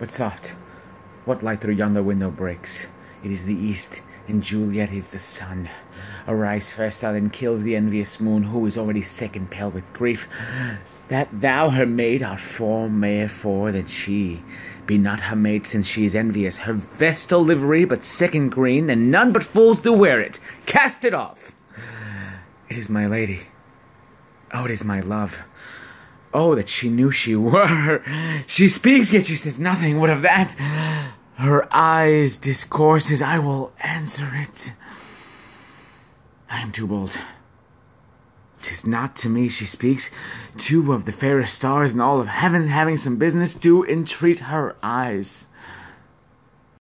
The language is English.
But soft, what light through yonder window breaks? It is the east, and Juliet is the sun. Arise, fair sun, and kill the envious moon, who is already sick and pale with grief, that thou, her maid, art far more for than she. Be not her maid, since she is envious. Her vestal livery, but sick and green, and none but fools do wear it. Cast it off! It is my lady. Oh, it is my love. Oh, that she knew she were. She speaks, yet she says nothing. What of that? Her eyes discourses. I will answer it. I am too bold. Tis not to me she speaks. Two of the fairest stars in all of heaven, having some business, do entreat her eyes.